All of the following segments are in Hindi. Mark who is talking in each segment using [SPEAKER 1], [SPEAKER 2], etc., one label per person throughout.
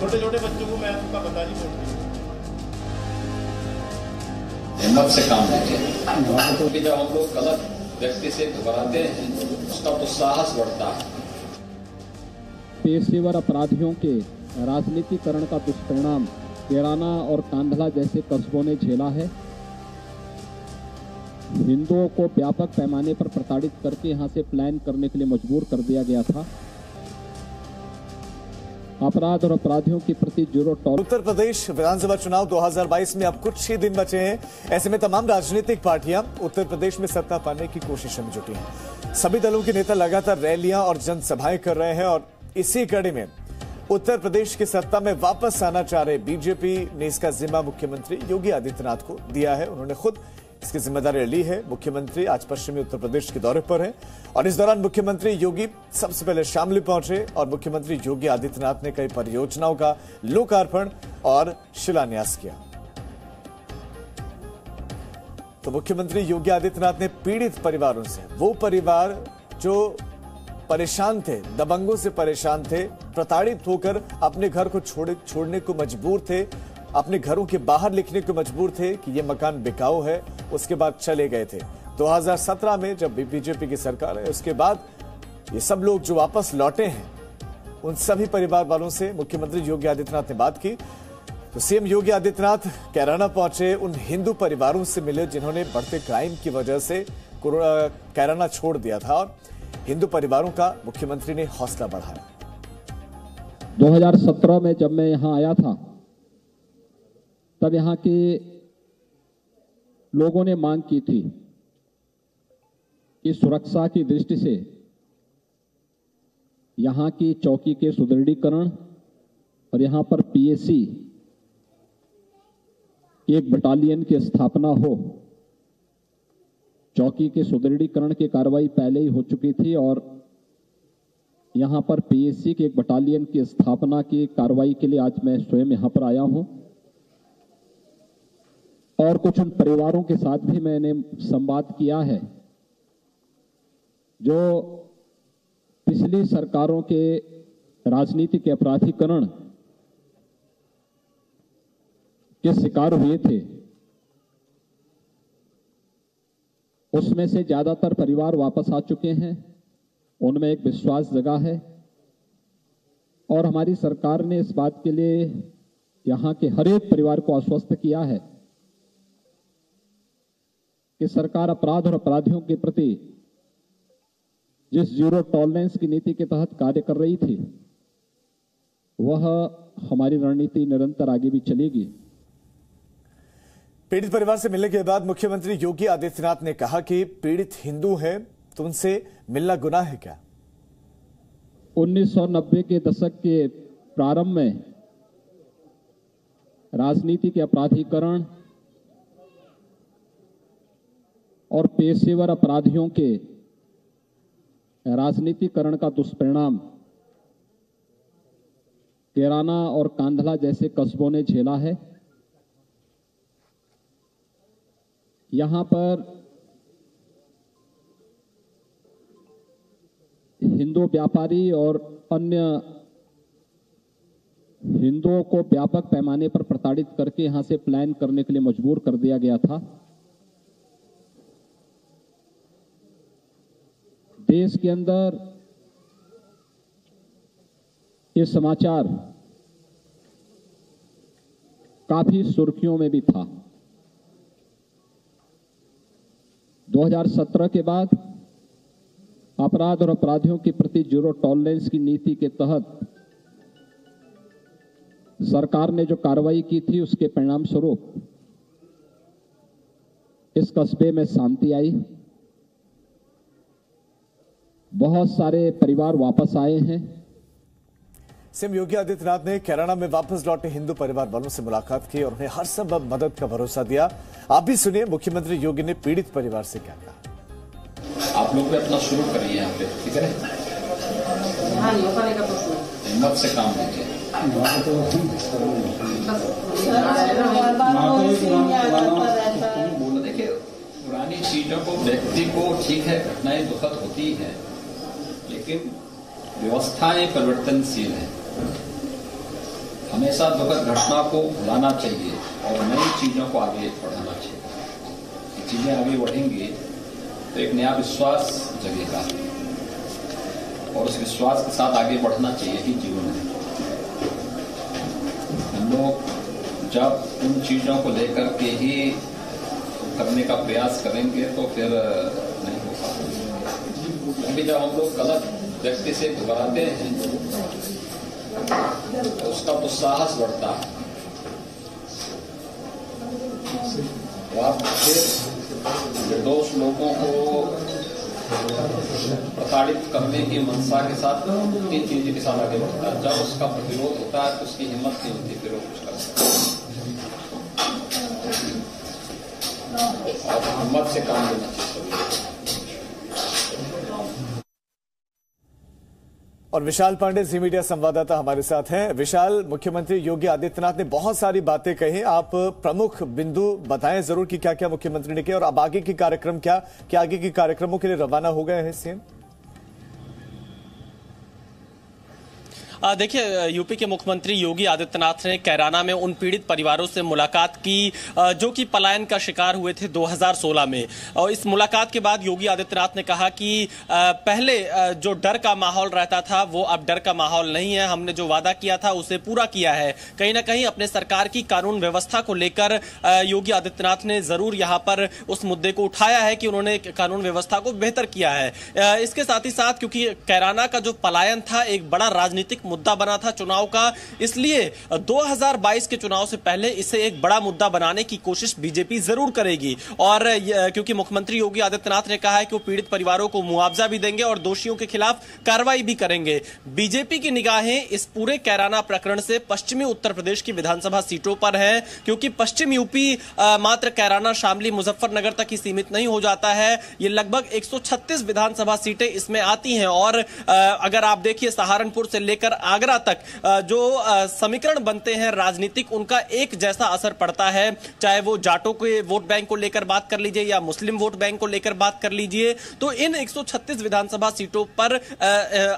[SPEAKER 1] छोटे छोटे बच्चों को मैं उनका बता वोट दें।
[SPEAKER 2] हिम्मत से काम लीजिए क्योंकि जब हम लोग गलत व्यक्ति से घबराते हैं उसका तो साहस बढ़ता है।
[SPEAKER 3] पेशेवर अपराधियों के राजनीतिकरण का दुष्परिणाम केराना और कांधला जैसे कस्बों ने झेला है। हिंदुओं को व्यापक पैमाने पर प्रताड़ित करके यहाँ से प्लान करने के लिए मजबूर कर दिया गया था। अपराध और अपराधियों के प्रति ज़ीरो टॉल
[SPEAKER 4] उत्तर प्रदेश विधानसभा चुनाव 2022 में अब कुछ ही दिन बचे हैं। ऐसे में तमाम राजनीतिक पार्टियाँ उत्तर प्रदेश में सत्ता पाने की कोशिशों में जुटी हैं। सभी दलों के नेता लगातार रैलियाँ और जनसभाएँ कर रहे हैं और इसी कड़ी में उत्तर प्रदेश की सत्ता में वापस आना चाह रहे बीजेपी ने इसका जिम्मा मुख्यमंत्री योगी आदित्यनाथ को दिया है। उन्होंने खुद इसकी ज़िम्मेदारी ली है। मुख्यमंत्री आज पश्चिमी उत्तर प्रदेश के दौरे पर हैं और इस दौरान मुख्यमंत्री योगी सबसे पहले शामली पहुँचे और मुख्यमंत्री योगी आदित्यनाथ ने कई परियोजनाओं का लोकार्पण और शिलान्यास किया। तो मुख्यमंत्री योगी आदित्यनाथ ने पीड़ित परिवारों से, वो परिवार जो परेशान थे, दबंगों से परेशान थे, प्रताड़ित होकर अपने घर को छोड़, छोड़ने को मजबूर थे, अपने घरों के बाहर लिखने को मजबूर थे कि ये मकान बिकाऊ है उसके बाद चले गए थे। 2017 में जब बीजेपी की सरकार है, उसके बाद ये सब लोग जो वापस लौटे हैं, उन सभी परिवार वालों से मुख्यमंत्री योगी आदित्यनाथ ने बात की। तो सीएम योगी आदित्यनाथ कैराना पहुँचे, उन हिंदू परिवारों से मिले जिन्होंने बढ़ते क्राइम की वजह से कैराना छोड़ दिया था और हिंदू परिवारों का मुख्यमंत्री ने हौसला बढ़ाया।
[SPEAKER 3] 2017 में जब मैं यहाँ आया था, तब यहाँ के लोगों ने मांग की थी कि सुरक्षा की दृष्टि से यहाँ की चौकी के सुदृढ़ीकरण और यहाँ पर पीएसी एक बटालियन की स्थापना हो। चौकी के सुदृढ़ीकरण की कार्रवाई पहले ही हो चुकी थी और यहाँ पर पीएससी के एक बटालियन की स्थापना की कार्रवाई के लिए आज मैं स्वयं यहाँ पर आया हूँ। और कुछ उन परिवारों के साथ भी मैंने संवाद किया है, जो पिछली सरकारों के राजनीतिक अपराधीकरण के शिकार हुए थे। उसमें से ज़्यादातर परिवार वापस आ चुके हैं, उनमें एक विश्वास जगा है और हमारी सरकार ने इस बात के लिए यहाँ के हर एक परिवार को आश्वस्त किया है कि सरकार अपराध और अपराधियों के प्रति जिस ज़ीरो टॉलरेंस की नीति के तहत कार्य कर रही थी वह हमारी रणनीति निरंतर आगे भी चलेगी।
[SPEAKER 4] पीड़ित परिवार से मिलने के बाद मुख्यमंत्री योगी आदित्यनाथ ने कहा कि पीड़ित हिंदू हैं तो उनसे मिलना गुनाह है क्या?
[SPEAKER 3] 1990 के दशक के प्रारंभ में राजनीति के अपराधीकरण और पेशेवर अपराधियों के राजनीतिकरण का दुष्परिणाम। केराना और कांधला जैसे कस्बों ने झेला है। यहाँ पर हिंदू व्यापारी और अन्य हिंदुओं को व्यापक पैमाने पर प्रताड़ित करके यहाँ से प्लान करने के लिए मजबूर कर दिया गया था। देश के अंदर ये समाचार काफ़ी सुर्खियों में भी था। 2017 के बाद अपराध और अपराधियों के प्रति ज़ीरो टॉलरेंस की नीति के तहत सरकार ने जो कार्रवाई की थी, उसके परिणाम स्वरूप इस कस्बे में शांति आई। बहुत सारे परिवार वापस आए हैं।
[SPEAKER 4] सीएम योगी आदित्यनाथ ने कैराना में वापस लौटे हिंदू परिवार वालों से मुलाकात की और उन्हें हर संभव मदद का भरोसा दिया। आप भी सुनिए मुख्यमंत्री योगी ने पीड़ित परिवार से क्या कहा।
[SPEAKER 2] आप लोग भी अपना शुरू करिए यहाँ पे ठीक है?
[SPEAKER 5] हाँ तो
[SPEAKER 2] हिम्मत से काम लीजिए देखिए पुरानी चीज़ों को व्यक्ति को ठीक है घटनाएँ दुखद होती है। लेकिन व्यवस्थाएँ परिवर्तनशील है। हमेशा दुखद घटना को भुलाना चाहिए और नई चीज़ों को आगे बढ़ाना चाहिए। चीज़ें आगे बढ़ेंगी तो एक नया विश्वास जगेगा और उस विश्वास के साथ आगे बढ़ना चाहिए ही जीवन में हम लोग जब उन चीज़ों को लेकर के ही करने का प्रयास करेंगे तो फिर नहीं हो पाता क्योंकि जब हम लोग गलत व्यक्ति से घबराते हैं तो उसका तो साहस बढ़ता है। तो आप फिर निर्दोष लोगों को प्रताड़ित करने की मंशा के साथ तीन चीज़ें के साथ आगे बढ़ता है। जब उसका प्रतिरोध होता है तो उसकी हिम्मत नहीं होती, फिर वो कुछ कर सकता और हिम्मत से काम लेना चाहिए।
[SPEAKER 4] और विशाल पांडे, जी मीडिया संवाददाता हमारे साथ हैं। विशाल, मुख्यमंत्री योगी आदित्यनाथ ने बहुत सारी बातें कही। आप प्रमुख बिंदु बताएँ ज़रूर कि क्या क्या मुख्यमंत्री ने किया और अब आगे के कार्यक्रम क्या? क्या आगे के कार्यक्रमों के लिए रवाना हो गए हैं सीएम?
[SPEAKER 6] देखिए यूपी के मुख्यमंत्री योगी आदित्यनाथ ने कैराना में उन पीड़ित परिवारों से मुलाकात की जो कि पलायन का शिकार हुए थे 2016 में। और इस मुलाकात के बाद योगी आदित्यनाथ ने कहा कि पहले जो डर का माहौल रहता था, वो अब डर का माहौल नहीं है। हमने जो वादा किया था, उसे पूरा किया है। कहीं ना कहीं अपने सरकार की कानून व्यवस्था को लेकर योगी आदित्यनाथ ने ज़रूर यहाँ पर उस मुद्दे को उठाया है कि उन्होंने कानून व्यवस्था को बेहतर किया है। इसके साथ ही साथ, क्योंकि कैराना का जो पलायन था, एक बड़ा राजनीतिक मुद्दा बना था चुनाव का। इसलिए 2022 के चुनाव से पहले इसे एक बड़ा मुद्दा बनाने की कोशिश बीजेपी ज़रूर करेगी। और क्योंकि मुख्यमंत्री योगी आदित्यनाथ ने कहा है कि वो पीड़ित परिवारों को मुआवजा भी देंगे और दोषियों के खिलाफ कार्रवाई भी करेंगे। बीजेपी की निगाहें इस पूरे कैराना प्रकरण से पश्चिमी उत्तर प्रदेश की विधानसभा सीटों पर है, क्योंकि पश्चिम यूपी मात्र कैराना, शामली, मुजफ्फरनगर तक ही सीमित नहीं हो जाता है। ये लगभग 136 विधानसभा सीटें इसमें आती हैं। और अगर आप देखिए सहारनपुर से लेकर आगरा तक जो समीकरण बनते हैं राजनीतिक, उनका एक जैसा असर पड़ता है। चाहे वो जाटों के वोट बैंक को लेकर बात कर लीजिए या मुस्लिम वोट बैंक को लेकर बात कर लीजिए तो इन 136 विधानसभा सीटों पर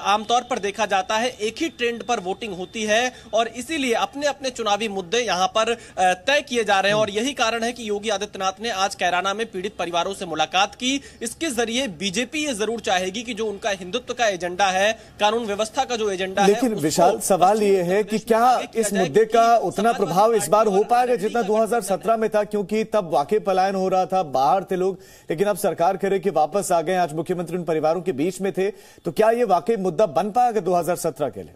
[SPEAKER 6] आमतौर पर देखा जाता है, एक ही ट्रेंड पर वोटिंग होती है और इसीलिए अपने अपने चुनावी मुद्दे यहाँ पर तय किए जा रहे हैं। और यही कारण है कि योगी आदित्यनाथ ने आज कैराना में पीड़ित परिवारों से मुलाकात की। इसके ज़रिए बीजेपी ये ज़रूर चाहेगी कि जो उनका हिंदुत्व का एजेंडा है, कानून व्यवस्था का जो एजेंडा
[SPEAKER 4] है विशाल सवाल ये है कि क्या इस मुद्दे का उतना प्रभाव इस बार हो पाएगा जितना 2017 में था क्योंकि तब वाकई पलायन हो रहा था बाहर थे लोग। लेकिन अब सरकार करे कि वापस आ गए आज मुख्यमंत्री उन परिवारों के बीच में थे तो क्या ये वाकई मुद्दा बन पाएगा 2017 के लिए?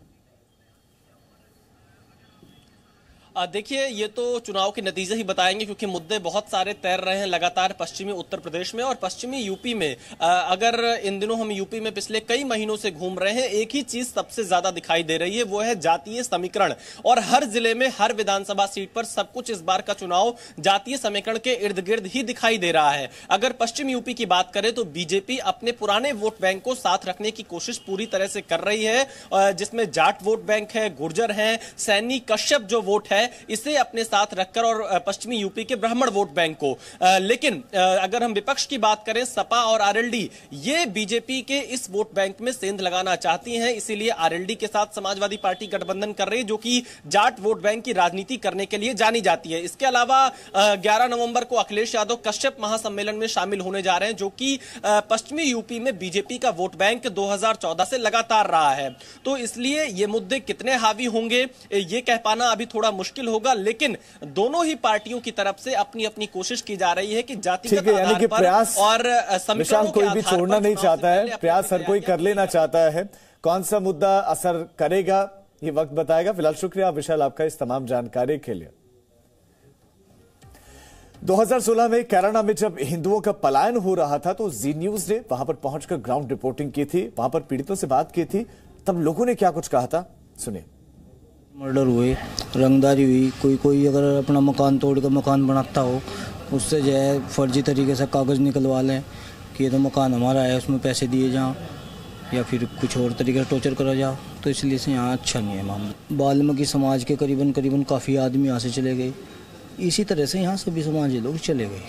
[SPEAKER 6] देखिए, ये तो चुनाव के नतीजे ही बताएँगे क्योंकि मुद्दे बहुत सारे तैर रहे हैं लगातार पश्चिमी उत्तर प्रदेश में और पश्चिमी यूपी में। अगर इन दिनों हम यूपी में पिछले कई महीनों से घूम रहे हैं, एक ही चीज़ सबसे ज़्यादा दिखाई दे रही है, वो है जातीय समीकरण। और हर ज़िले में, हर विधानसभा सीट पर सब कुछ इस बार का चुनाव जातीय समीकरण के इर्द गिर्द ही दिखाई दे रहा है। अगर पश्चिम यूपी की बात करें तो बीजेपी अपने पुराने वोट बैंक को साथ रखने की कोशिश पूरी तरह से कर रही है। जिसमें जाट वोट बैंक है, गुर्जर है, सैनी कश्यप जो वोट है है इसे अपने साथ रखकर और पश्चिमी यूपी के ब्राह्मण वोट बैंक को। लेकिन अगर हम विपक्ष की बात करें, सपा और आरएलडी, ये बीजेपी के इस वोट बैंक में सेंध लगाना चाहती हैं, इसीलिए आरएलडी के साथ समाजवादी पार्टी गठबंधन कर रही है, जो कि जाट वोट बैंक की राजनीति करने के लिए जानी जाती है। इसके अलावा ग्यारह नवंबर को अखिलेश यादव कश्यप महासम्मेलन में शामिल होने जा रहे हैं, जो कि पश्चिमी यूपी में बीजेपी का वोट बैंक 2014 से लगातार रहा है। तो इसलिए ये मुद्दे कितने हावी होंगे, ये कह पाना अभी थोड़ा मुश्किल मुश्किल होगा लेकिन दोनों ही पार्टियों की तरफ़ से अपनी अपनी कोशिश की जा रही है कि जाति
[SPEAKER 4] प्रयास और विशाल कोई भी छोड़ना नहीं चाहता है प्रयास हर कोई कर लेना चाहता है। कौन सा मुद्दा असर करेगा ये वक्त बताएगा। फ़िलहाल शुक्रिया विशाल आपका इस तमाम जानकारी के लिए। 2016 में कैराना में जब हिंदुओं का पलायन हो रहा था तो जी न्यूज़ ने वहाँ पर पहुंचकर ग्राउंड रिपोर्टिंग की थी वहाँ पर पीड़ितों से बात की थी। तब लोगों ने क्या कुछ कहा था? सुनिए।
[SPEAKER 7] मर्डर हुए, रंगदारी हुई, कोई कोई अगर अपना मकान तोड़ कर मकान बनाता हो, उससे जो है फर्जी तरीके से कागज़ निकलवा लें कि ये तो मकान हमारा है, उसमें पैसे दिए जाओ या फिर कुछ और तरीके से टॉर्चर करा जाओ तो इसलिए से यहाँ अच्छा नहीं है मामला। बाल्मीकि समाज के करीबन करीबन काफ़ी आदमी यहाँ से चले गए। इसी तरह से यहाँ सभी समाज के लोग चले गए।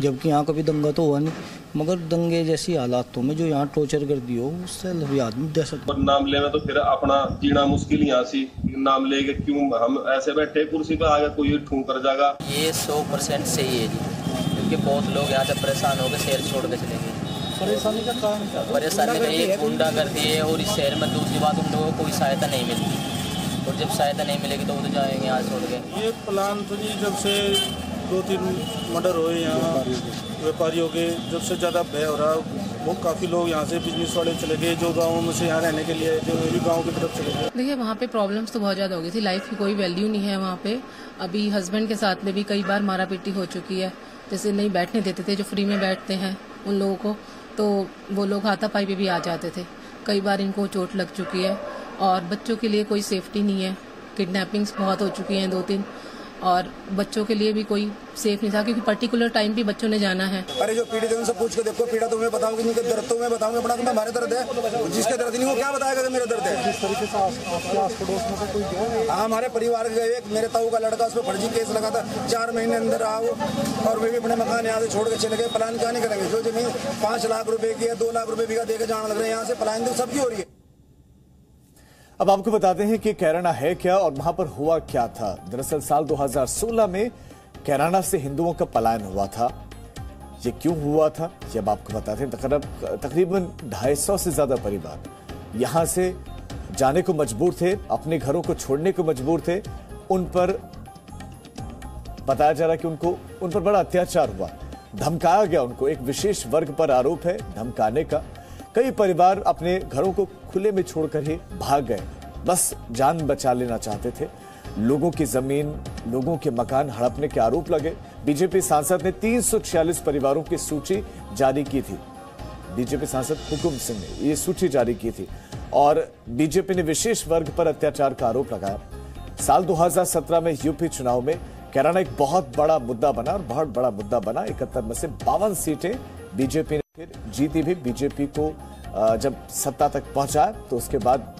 [SPEAKER 7] जबकि यहाँ कभी दंगा तो हुआ नहीं। मगर दंगे जैसी हालातों में जो यहाँ टॉर्चर कर दी हो उससे लभी आदमी दहशत
[SPEAKER 8] नाम लेना तो फिर अपना जीना मुश्किल यहाँ सी नाम लेके क्यों हम ऐसे बैठे कुर्सी पे आगे कोई ठूं कर जाएगा।
[SPEAKER 9] ये सौ परसेंट सही है जी क्योंकि बहुत लोग यहाँ से परेशान हो गए शहर छोड़ के चले गए।
[SPEAKER 7] परेशानी का कारण क्या?
[SPEAKER 9] परेशानी का ये गुंडा करती है और इस शहर में दूसरी बात उन लोगों को कोई सहायता नहीं मिलती। और जब सहायता नहीं मिलेगी तो वो तो जाएँगे यहाँ छोड़ के।
[SPEAKER 1] ये प्लान तो जी जब से दो तीन मर्डर हुए यहाँ व्यापारियों के जब से ज़्यादा भय हो रहा, वो काफ़ी लोग यहाँ से बिज़नेस वाले चले गए, जो गाँव में से यहाँ रहने के लिए जो भी गाँव की तरफ़ चले गए।
[SPEAKER 5] देखिए, वहाँ पे प्रॉब्लम्स तो बहुत ज़्यादा हो गई थी। लाइफ की कोई वैल्यू नहीं है वहाँ पे। अभी हस्बैंड के साथ में भी कई बार मारा पीटी हो चुकी है। जैसे नहीं बैठने देते थे, जो फ्री में बैठते हैं उन लोगों को तो वो लोग हाथापाई पे भी आ जाते थे। कई बार इनको चोट लग चुकी है और बच्चों के लिए कोई सेफ्टी नहीं है। किडनैपिंग्स बहुत हो चुकी हैं दो तीन और बच्चों के लिए भी कोई सेफ़ नहीं था क्योंकि पर्टिकुलर टाइम भी बच्चों ने जाना है।
[SPEAKER 10] अरे जो पीड़ित है उनसे पूछ के देखो पीड़ा तो मैं बताऊँगी उनके दर्द तो मैं बताऊँगा अपना तुम्हें हमारे दर्द है। जिसके दर्द नहीं वो क्या बताएगा कि मेरे दर्द है? जिस तरीके से आपके आस पड़ोस में से कोई गया हाँ हमारे परिवार के एक मेरे ताऊ का लड़का उस पर फर्जी केस लगा था। चार महीने अंदर आओ और वे भी अपने मकान यहाँ से छोड़ के चले गए। प्लान क्या नहीं करेंगे? जो ज़मीन पाँच लाख रुपए की है दो लाख रुपए बीघा देकर जाना लग रहे हैं यहाँ से पलायन तो सबकी हो रही है।
[SPEAKER 4] अब आपको बताते हैं कि कैराना है क्या और वहाँ पर हुआ क्या था। दरअसल साल 2016 में कैराना से हिंदुओं का पलायन हुआ था। ये क्यों हुआ था, ये अब आपको बताते हैं। तकरीबन तकरीबन 250 से ज़्यादा परिवार यहाँ से जाने को मजबूर थे, अपने घरों को छोड़ने को मजबूर थे। उन पर बताया जा रहा कि उनको, उन पर बड़ा अत्याचार हुआ। धमकाया गया उनको। एक विशेष वर्ग पर आरोप है धमकाने का। कई परिवार अपने घरों को खुले में छोड़कर ही भाग गए। बस जान बचा लेना चाहते थे। लोगों की ज़मीन, लोगों के मकान हड़पने के आरोप लगे। बीजेपी सांसद ने 346 परिवारों की सूची जारी की थी। बीजेपी सांसद हुकुम सिंह ने ये सूची जारी की थी और बीजेपी ने विशेष वर्ग पर अत्याचार का आरोप लगाया। साल 2017 में यूपी चुनाव में कैराना एक बहुत बड़ा मुद्दा बना और बहुत बड़ा मुद्दा बना। इकहत्तर में से बावन सीटें बीजेपी ने फिर जीती भी बीजेपी को जब सत्ता तक पहुँचा तो उसके बाद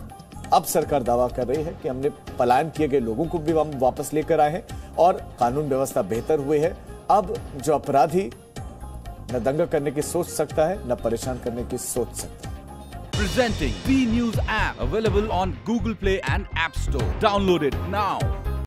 [SPEAKER 4] अब सरकार दावा कर रही है कि हमने पलायन किए गए लोगों को भी हम वापस लेकर आए हैं और कानून व्यवस्था बेहतर हुई है अब जो अपराधी न दंगा करने की सोच सकता है, न परेशान करने की सोच सकता है
[SPEAKER 11] Presenting B News app, available on Google Play and App Store. Download it now.